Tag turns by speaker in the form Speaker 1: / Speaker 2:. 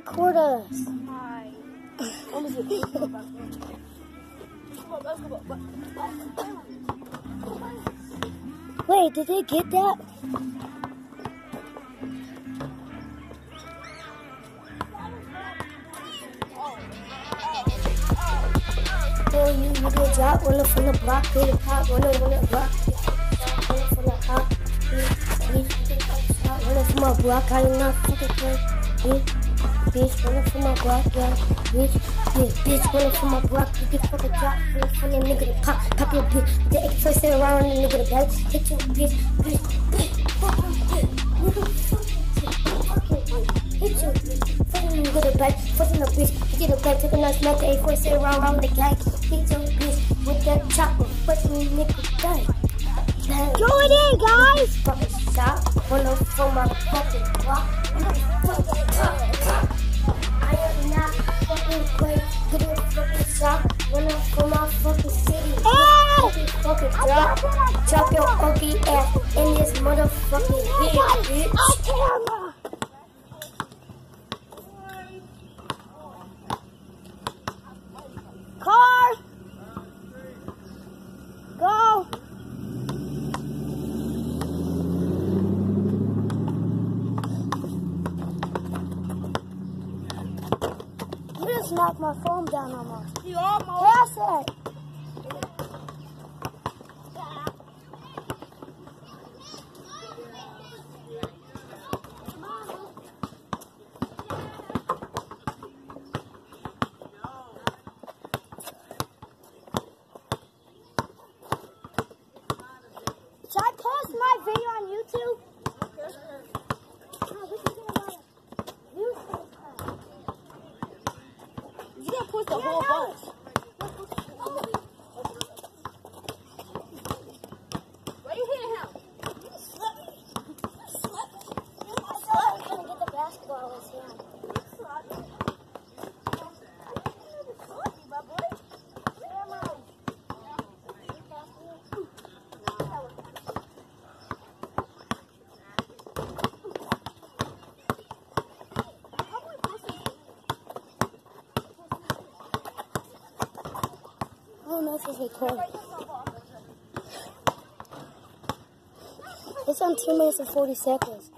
Speaker 1: record us. Wait, did they get that? Oh, you nigga drop one from the block, the pop, one on one block, one from the hop, one from my block, I am not fucking play, bitch, bitch, one from my block, yeah, bitch, yeah, bitch, one from my block, you get fucking drop, one from your nigga to pop, pop your bitch, the X first around the nigga to belt, hit your bitch, bitch, bitch, fucking bitch, nigga, fucking bitch, hit your bitch, fucking nigga to belt, fucking a bitch, get a belt, take a nice smoke, A first around, round the gang, hit your bitch, with that chopper, fucking nigga done.
Speaker 2: Throw it in, guys.
Speaker 1: Fucking shot, up for my fucking block. I am not fucking great. Get a fucking shot, up for my fucking city.
Speaker 2: Hey!
Speaker 1: Fucking drop, drop your funky ass in this motherfucking head, bitch.
Speaker 2: You just knocked my phone down almost. You almost. Pass it. Should I post my video on YouTube?
Speaker 3: The whole
Speaker 2: no.
Speaker 3: bunch. Why you hitting him?
Speaker 1: I was gonna get the basketball in his hand. Recording. It's on 2 minutes and 40 seconds.